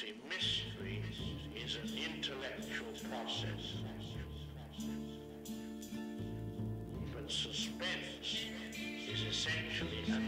See, mystery is an intellectual process. But suspense is essentially an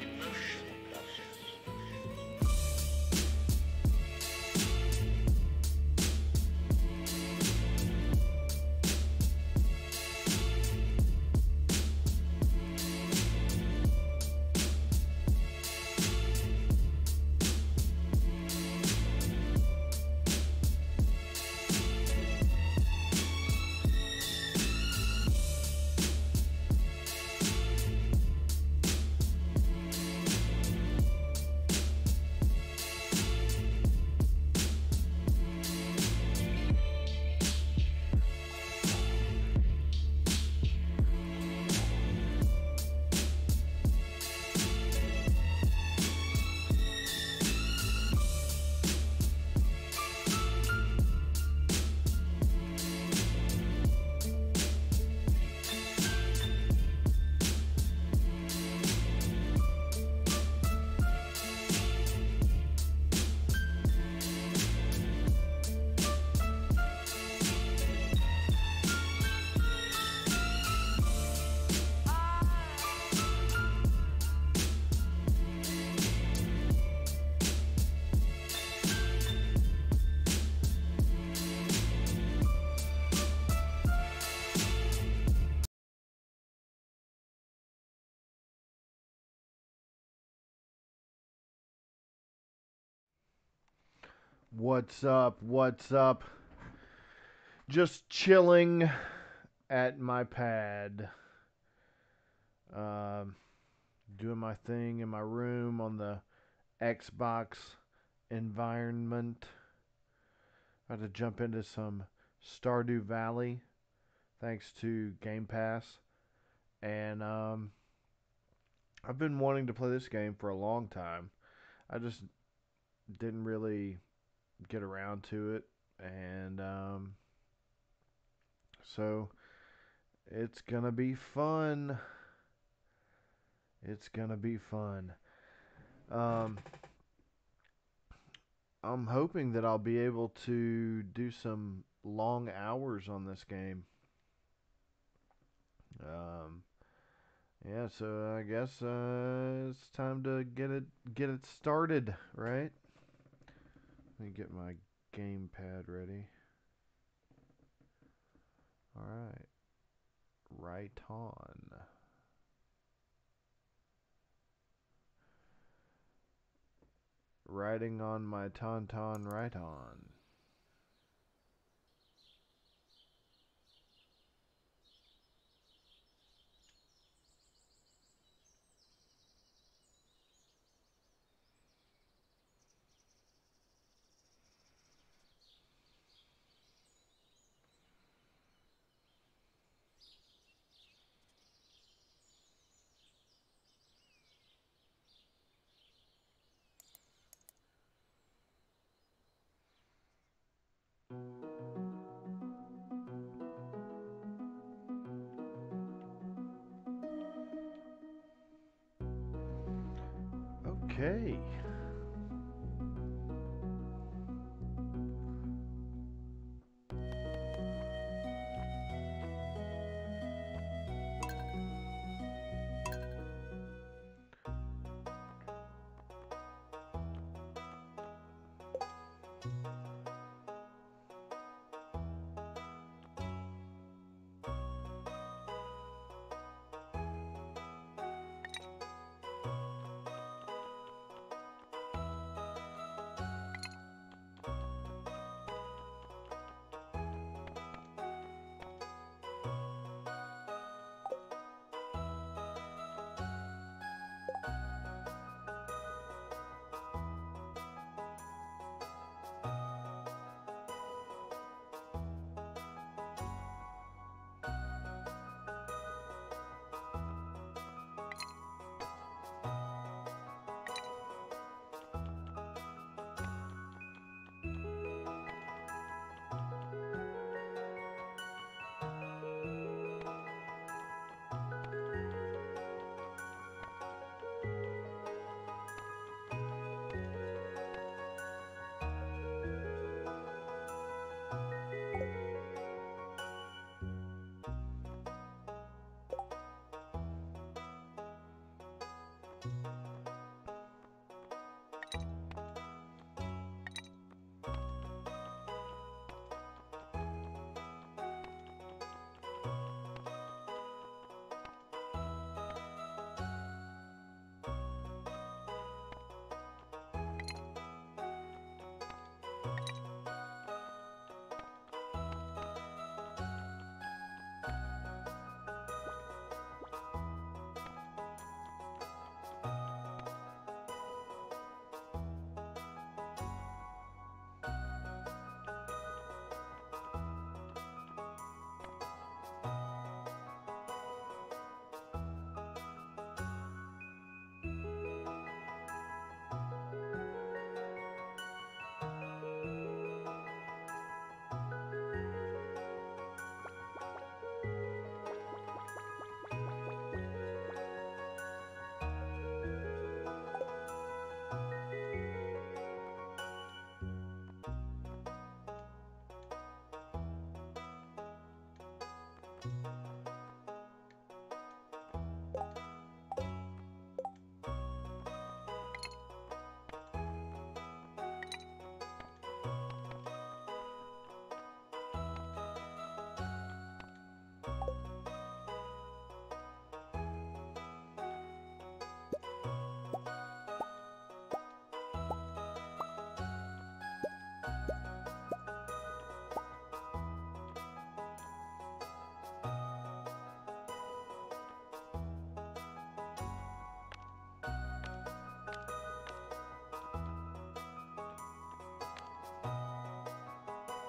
What's up? What's up? Just chilling at my pad. Um, doing my thing in my room on the Xbox environment. About to jump into some Stardew Valley thanks to Game Pass. And um, I've been wanting to play this game for a long time. I just didn't really get around to it. And um, so it's gonna be fun. It's gonna be fun. Um, i'm hoping that i'll be able to do some long hours on this game. Um, yeah so i guess uh, it's time to get it get it started right let me get my gamepad ready. Alright. Right on. Riding on my Tauntaun right on. Okay.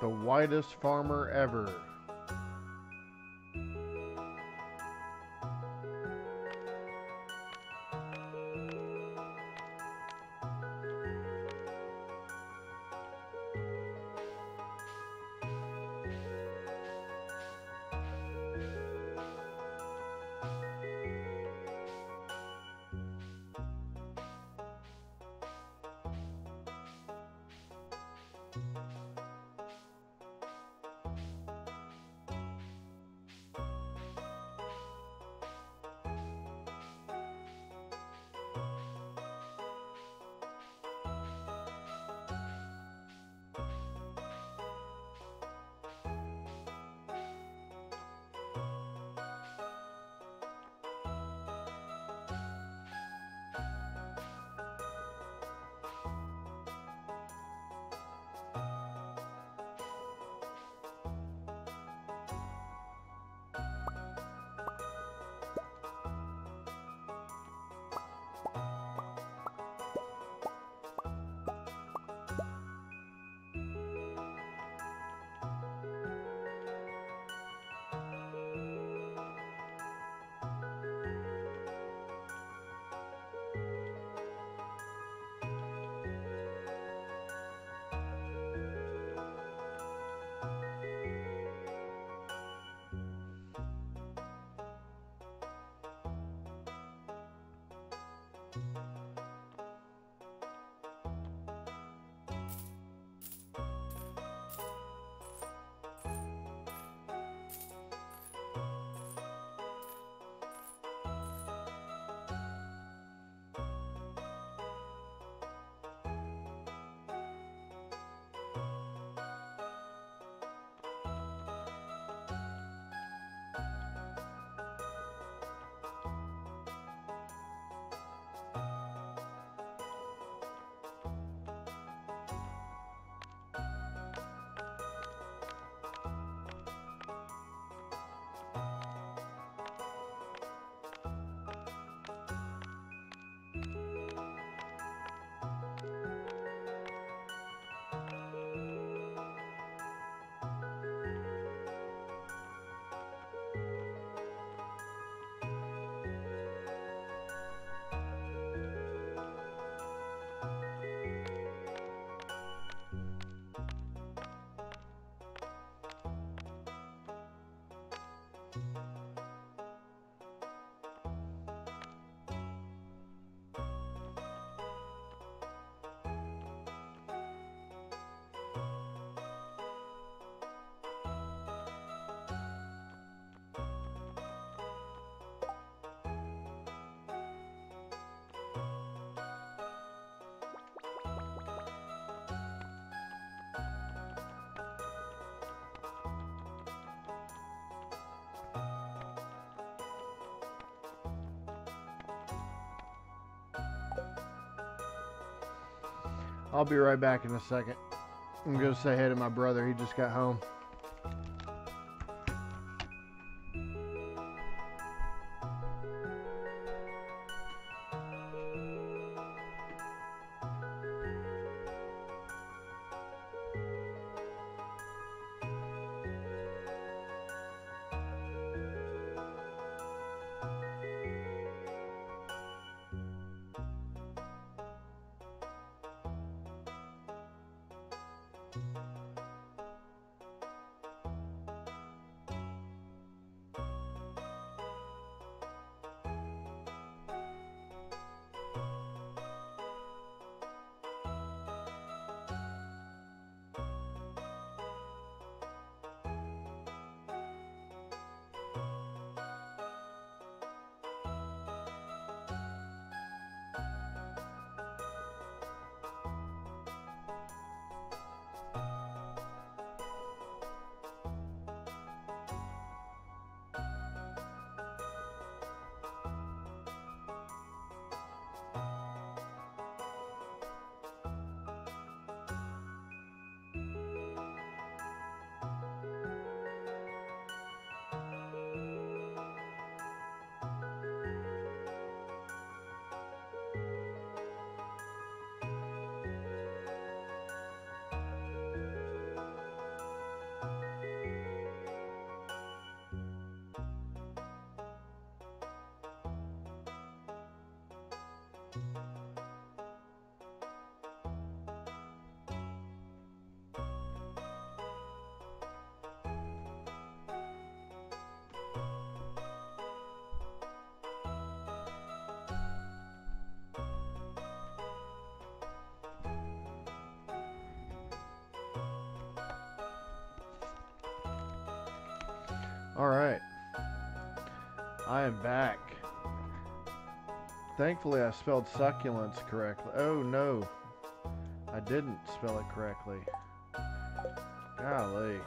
The whitest farmer ever. I'll be right back in a second. I'm going to say hey to my brother. He just got home. All right. I am back. Thankfully, I spelled succulents correctly. Oh no, I didn't spell it correctly. Golly.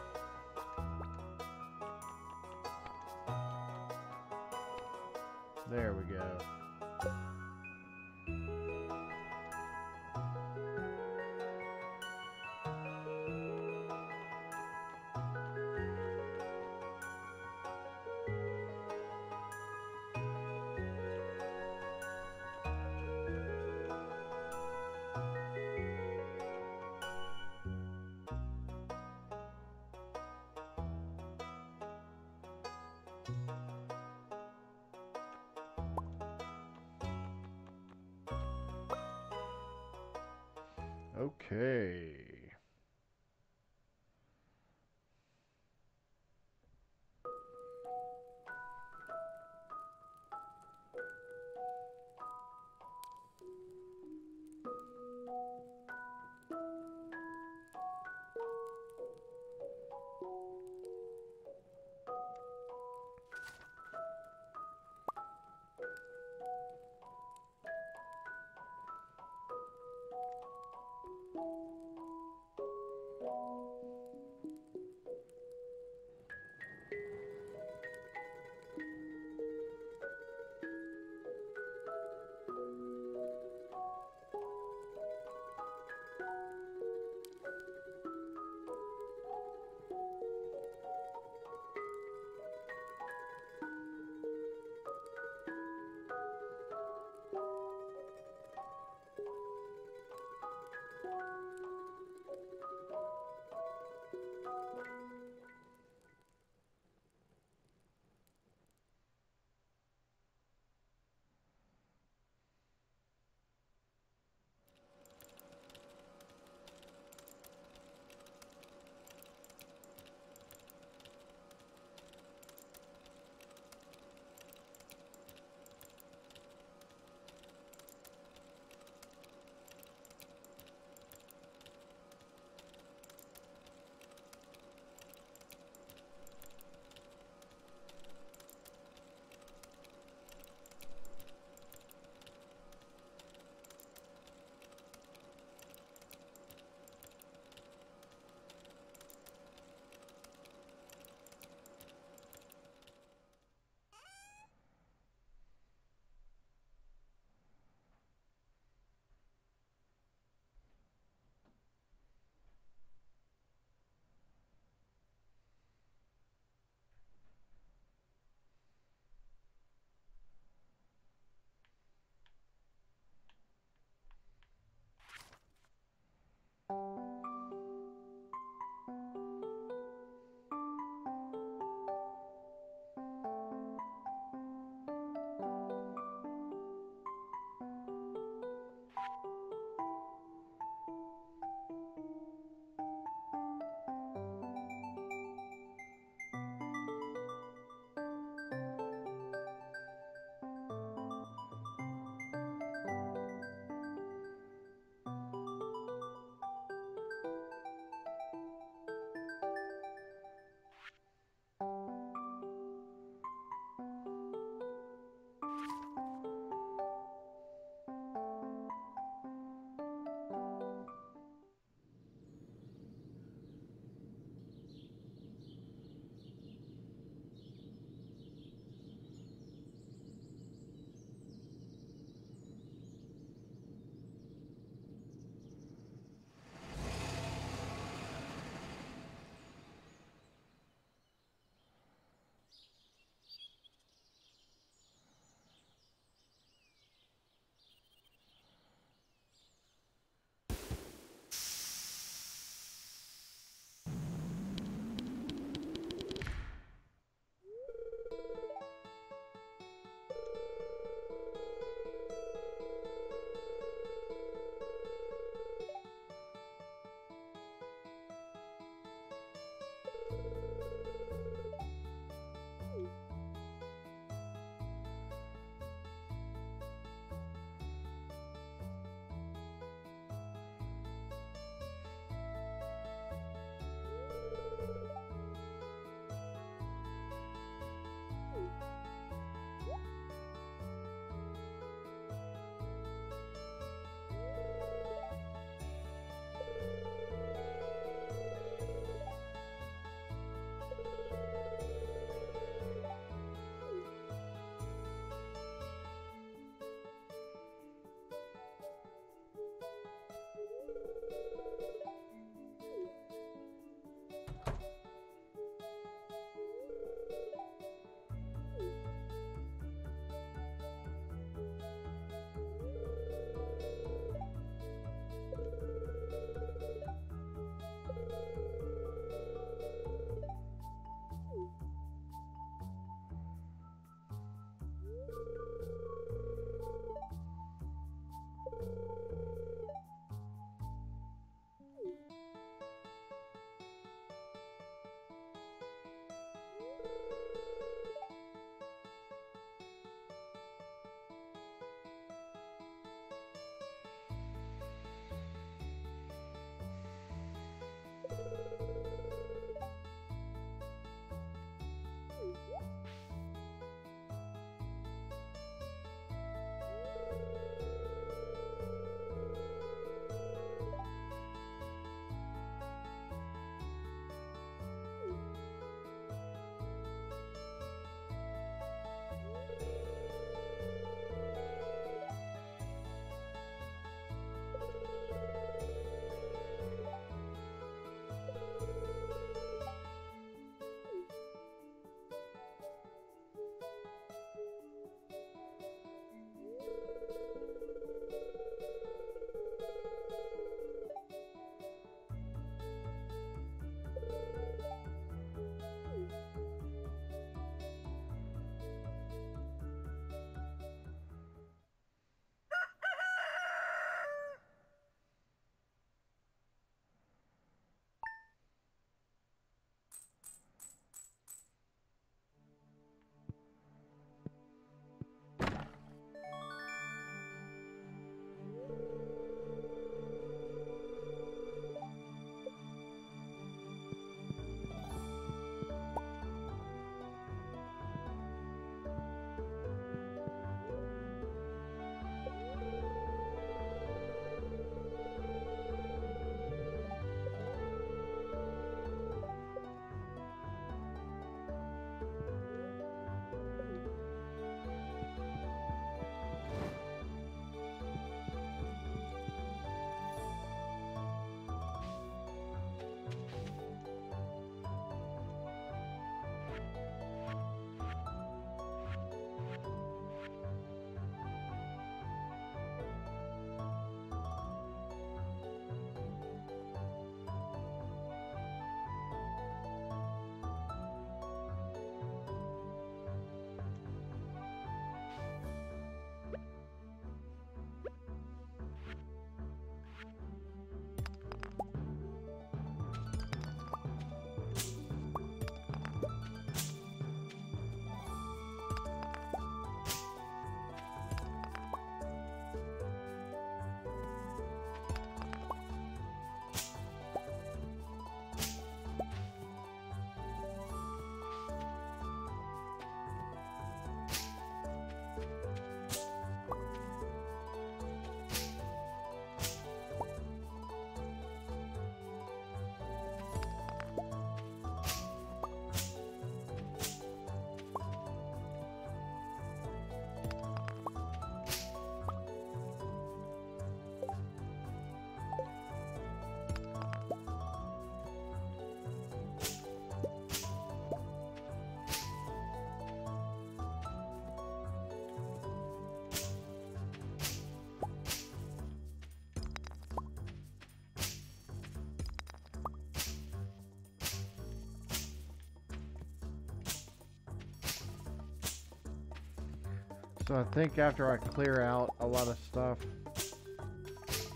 So I think after I clear out a lot of stuff,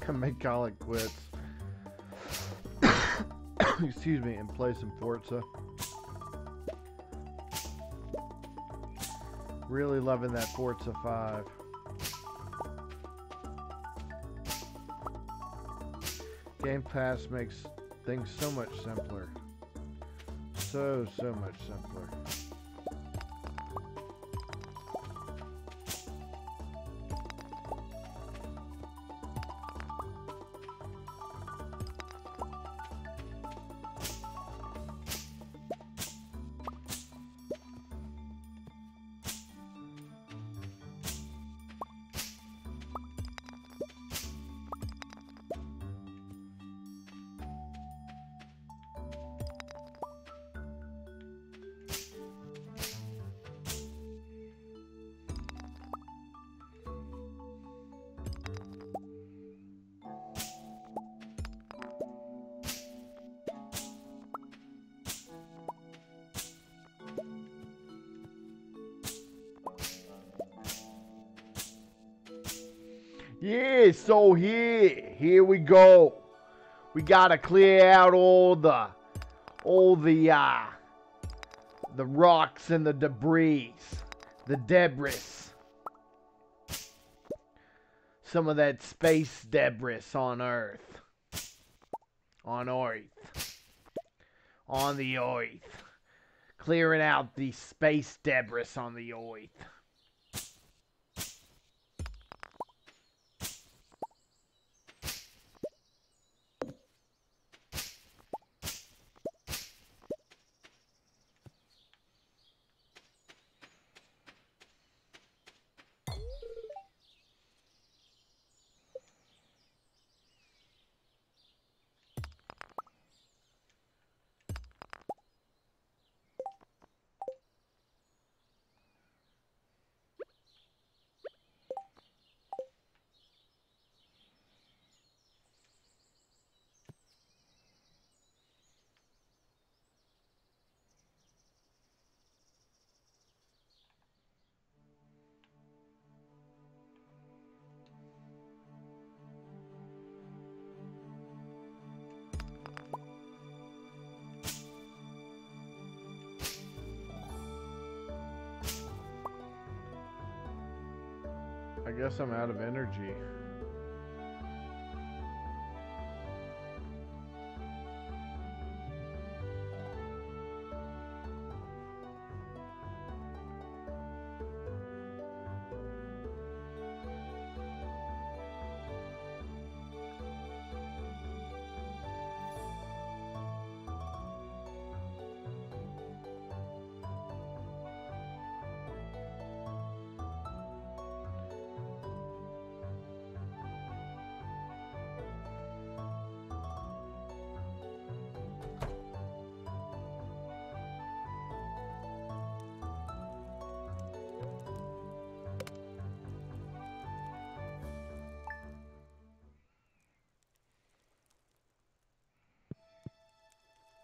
I may call it quits. Excuse me, and play some Forza. Really loving that Forza 5. Game Pass makes things so much simpler. So, so much simpler. Yeah, so here, here we go. We gotta clear out all the, all the, uh, the rocks and the debris, the debris. Some of that space debris on Earth. On Earth. On the Earth. Clearing out the space debris on the Earth. I guess I'm out of energy.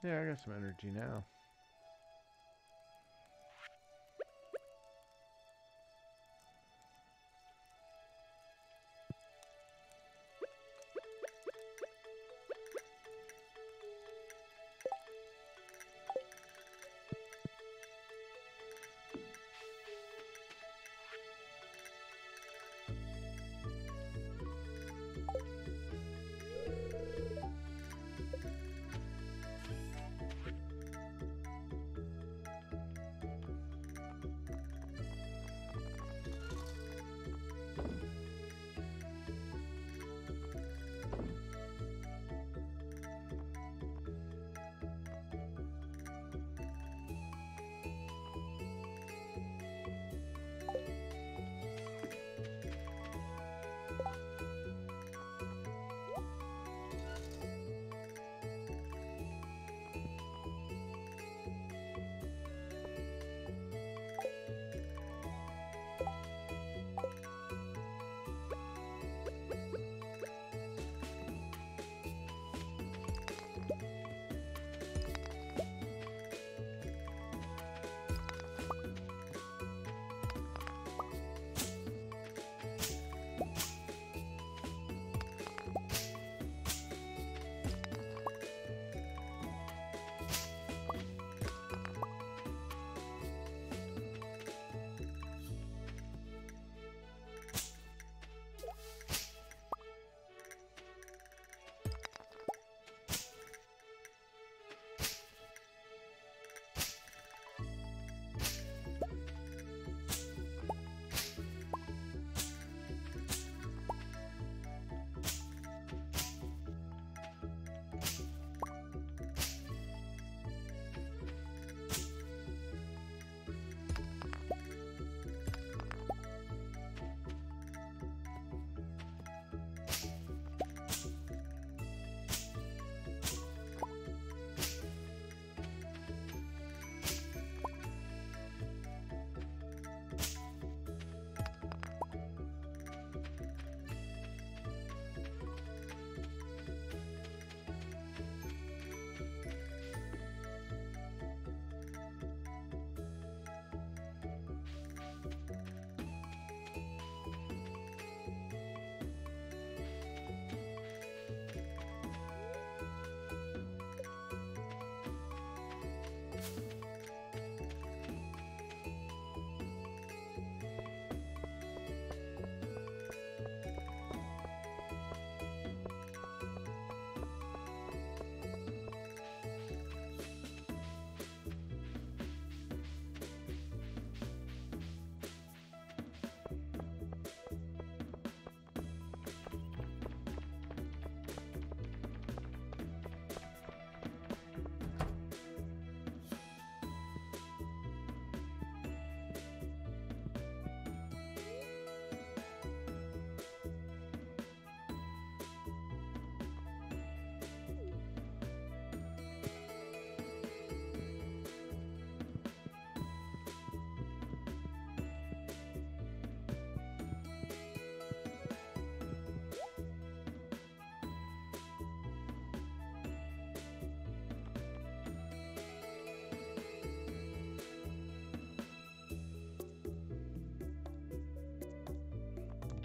Yeah, I got some energy now.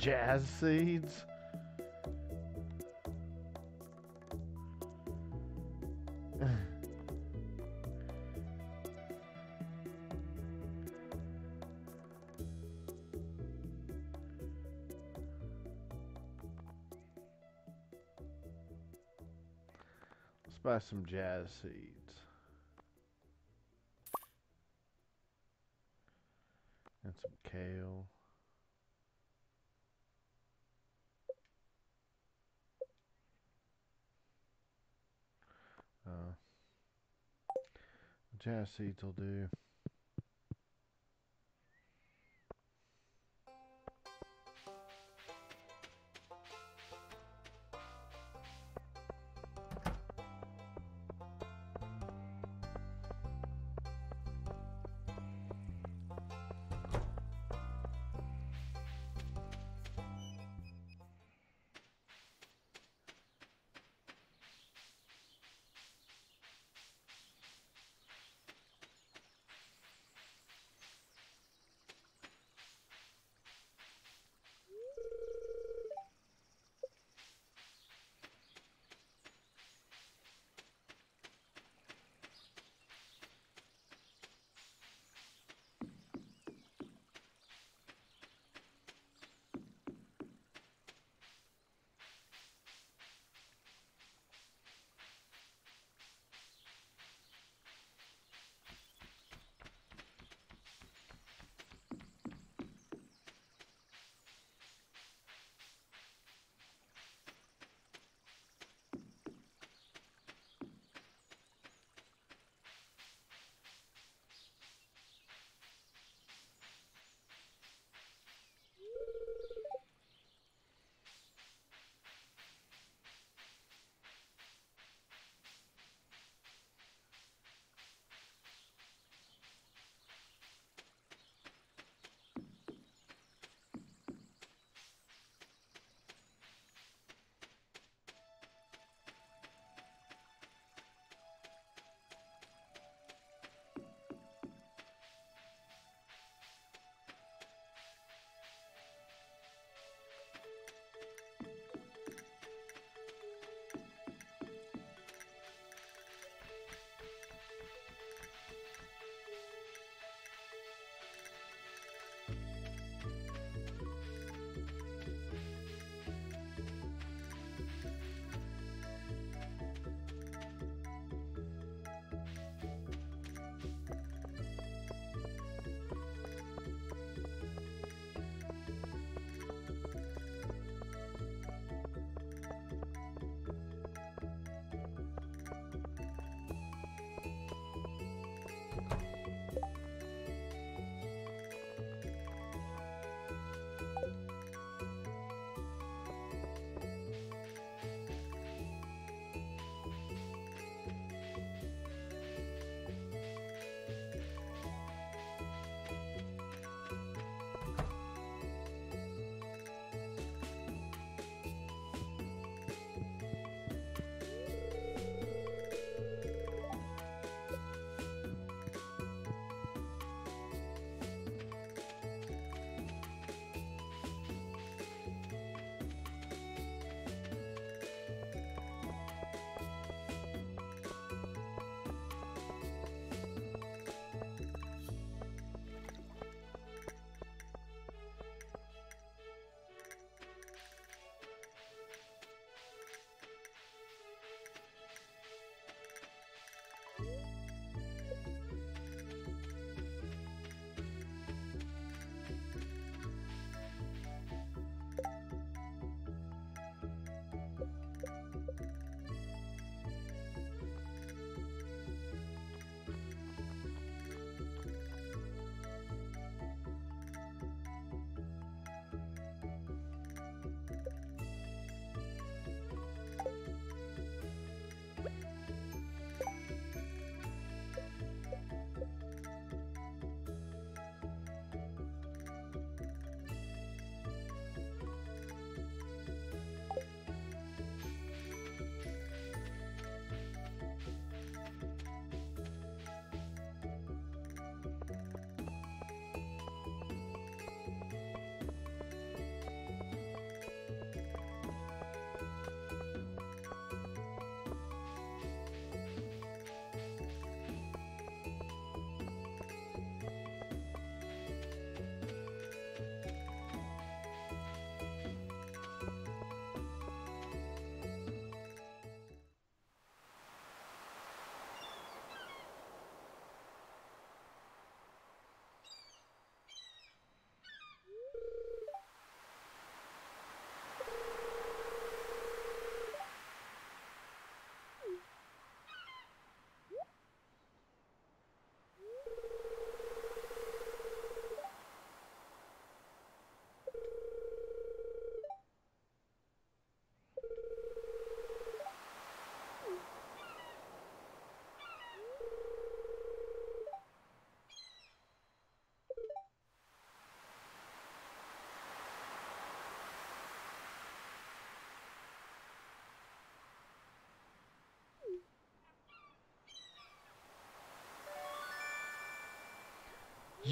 Jazz seeds. Let's buy some jazz seeds. And some kale. Uh, jazz seeds will do.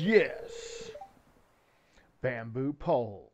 Yes. Bamboo pole.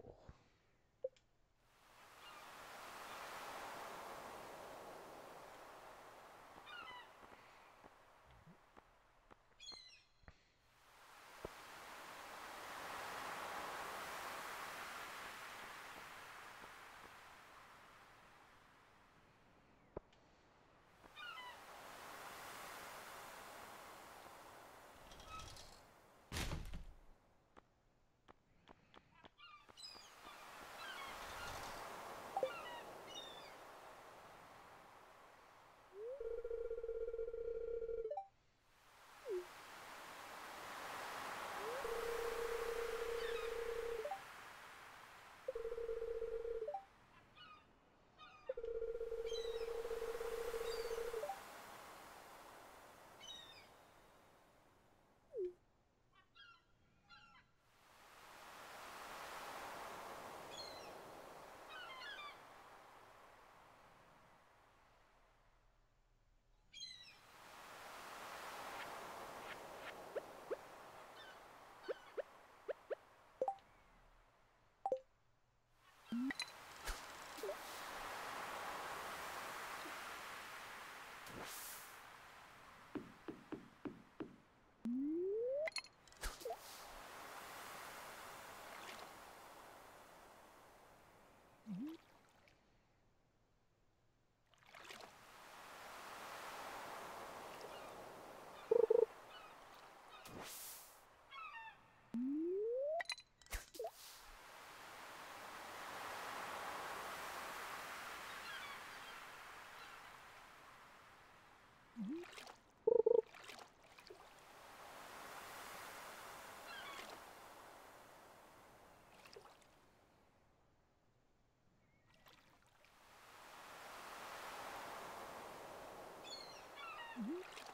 All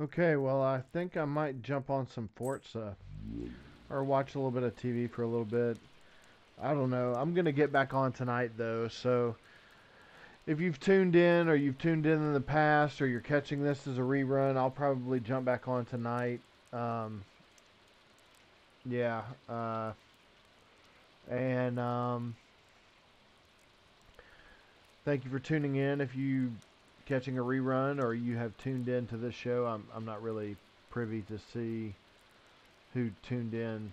Okay, well, I think I might jump on some Forza or watch a little bit of TV for a little bit. I don't know. I'm going to get back on tonight, though, so if you've tuned in or you've tuned in in the past or you're catching this as a rerun, I'll probably jump back on tonight. Um, yeah. Uh, and um, thank you for tuning in. If you catching a rerun or you have tuned in to this show, I'm I'm not really privy to see who tuned in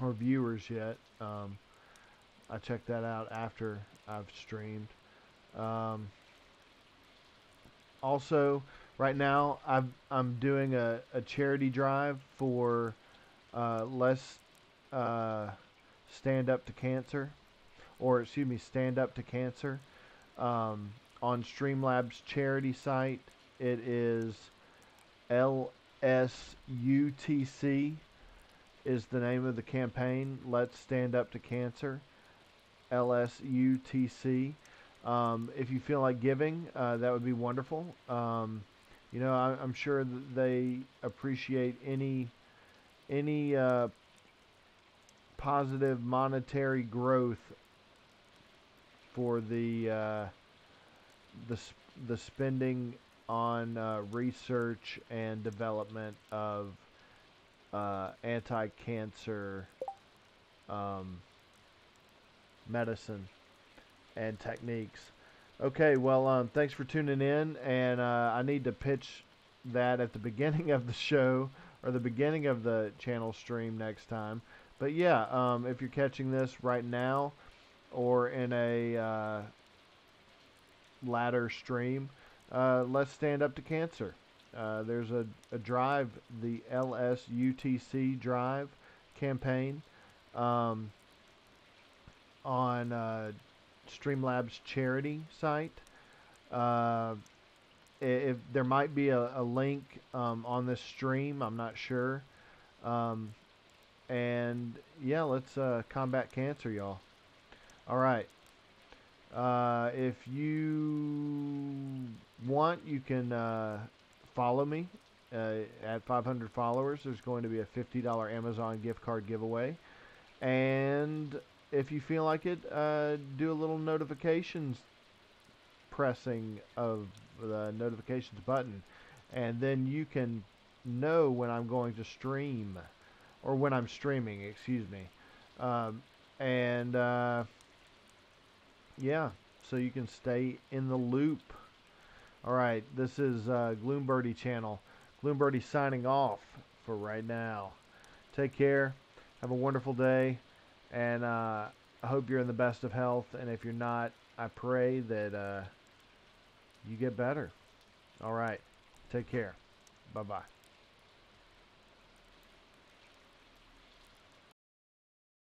or viewers yet. Um, I check that out after I've streamed. Um, also, right now I'm I'm doing a, a charity drive for uh, less uh, stand up to cancer, or excuse me, stand up to cancer. Um, on Streamlabs charity site. It is LSUTC is the name of the campaign. Let's Stand Up to Cancer. LSUTC. Um, if you feel like giving, uh, that would be wonderful. Um, you know, I, am sure they appreciate any any uh, positive monetary growth for the uh, the the spending on uh, research and development of uh, anti-cancer um, medicine and techniques. Okay, well, um, thanks for tuning in, and uh, I need to pitch that at the beginning of the show or the beginning of the channel stream next time. But yeah, um, if you're catching this right now or in a uh, latter stream, uh, let's stand up to cancer. Uh, there's a, a, drive, the LSUTC drive campaign. Um, on uh, Streamlabs charity site. Uh, if there might be a, a link um, on this stream, I'm not sure. Um, and yeah, let's uh, combat cancer, y'all. All right. Uh, if you want, you can uh, follow me uh, at 500 followers. There's going to be a $50 Amazon gift card giveaway. And if you feel like it, uh, do a little notifications pressing of the notifications button, and then you can know when I'm going to stream, or when I'm streaming, excuse me. Um, and uh, yeah, so you can stay in the loop. All right, this is uh, Gloombirdie channel. Gloombirdie signing off for right now. Take care. Have a wonderful day. And uh, I hope you're in the best of health. And if you're not, I pray that uh, you get better. All right. Take care. Bye bye.